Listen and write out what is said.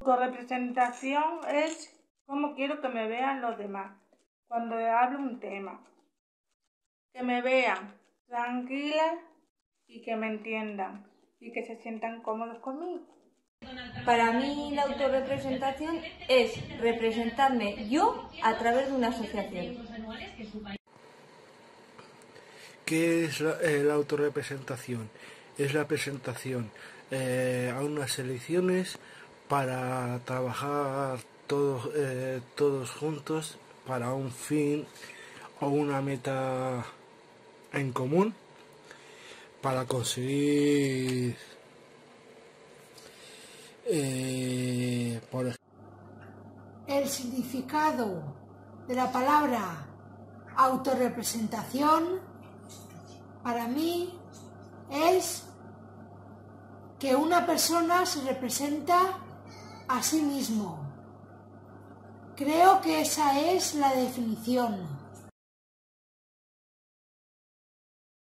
Autorrepresentación es cómo quiero que me vean los demás cuando hablo un tema. Que me vean tranquila y que me entiendan y que se sientan cómodos conmigo. Para mí la autorrepresentación es representarme yo a través de una asociación. ¿Qué es la, eh, autorrepresentación? Es la presentación eh, a unas elecciones para trabajar todos, eh, todos juntos para un fin o una meta en común para conseguir eh, por el significado de la palabra autorrepresentación para mí es que una persona se representa a sí mismo. Creo que esa es la definición.